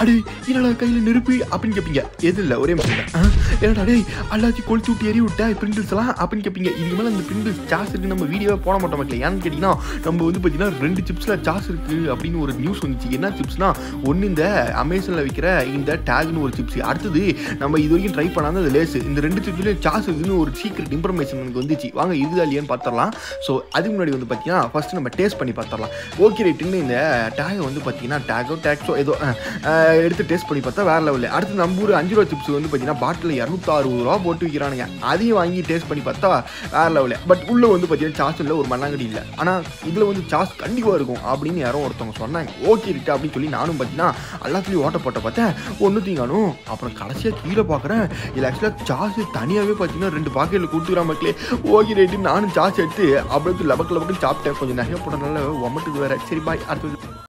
அடே என்னடா கையில் நெருப்பு? அப்படின்னு கேட்பீங்க எது இல்லை ஒரே நிமிஷம் தான். என்னடா டேய் எல்லாத்தையும் கொளுத்து விட்டு எறி விட்டா பிரிண்டில்ஸ்லாம் அப்படின்னு கேட்பீங்க இதுக்கு மேலே அந்த பிரிண்டில்ஸ் சாஸ் இருக்கு நம்ம வீடியோவே போட மாட்டோம் மக்களே. ஏன்னு கேட்டிங்கன்னா நம்ம வந்து பார்த்தீங்கன்னா ரெண்டு சிப்ஸில் சாஸ் இருக்கு அப்படின்னு ஒரு நியூஸ் வந்துச்சு. என்ன சிப்ஸ்னா ஒன்று இந்த அமேசானில் விற்கிற இந்த டேக்னு ஒரு சிப்ஸ் அடுத்தது நம்ம இது வரைக்கும் ட்ரை பண்ணாத அந்த லேஸ் இந்த ரெண்டு சிப்ஸ்லேயும் சாஸ் இருக்குன்னு ஒரு சீக்ரெட் இன்ஃபர்மேஷன் எனக்கு வந்துச்சு. வாங்க இருக்குதா இல்லையான்னு பார்த்துடலாம். ஸோ அதுக்கு முன்னாடி வந்து பார்த்தீங்கன்னா ஃபஸ்ட்டு நம்ம டேஸ்ட் பண்ணி பார்த்துடலாம். ஓகே ரைட்டுன்னு இந்த டேகை வந்து பார்த்தீங்கன்னா டேகோ டேக்ஸோ ஏதோ எடுத்து டேஸ்ட் பண்ணி பார்த்தா வேற லெவலில் அடுத்து நம்ம ஊர் அஞ்சு ரூபா சிப்ஸ் வந்து பார்த்தீங்கன்னா பாட்டில் இரநூத்தாறுபது ரூபா போட்டு விற்கிறானுங்க அதையும் வாங்கி டேஸ்ட் பண்ணி பார்த்தா வேற லெவலில் பட் உள்ளே வந்து பார்த்தீங்கன்னா சாஸ் இல்லை ஒரு மண்ணாங்கடி இல்லை. ஆனால் இதில் வந்து சாஸ் கண்டிப்பாக இருக்கும் அப்படின்னு யாரோ ஒருத்தவங்க சொன்னாங்க. ஓகே இருக்கு அப்படின்னு சொல்லி நானும் பார்த்தீங்கன்னா எல்லாத்துலேயும் ஓட்ட போட்ட பார்த்தேன் ஒன்று தீங்கானும் அப்புறம் கடைசியாக கீழே பார்க்குறேன் இதில் ஆக்சுவலாக சாஸ் தனியாகவே பார்த்தீங்கன்னா ரெண்டு பாக்கெட்டில் கொடுத்துக்கிறா மக்களே. ஓகே ரைட்டு நானும் சாஸ் எடுத்து அப்படியே லபக்கு லபக்கு சாப்பிட்டேன். கொஞ்சம் நகை போட்டனால ஒமட்டுக்கு வேற. சரி பாய் அடுத்தது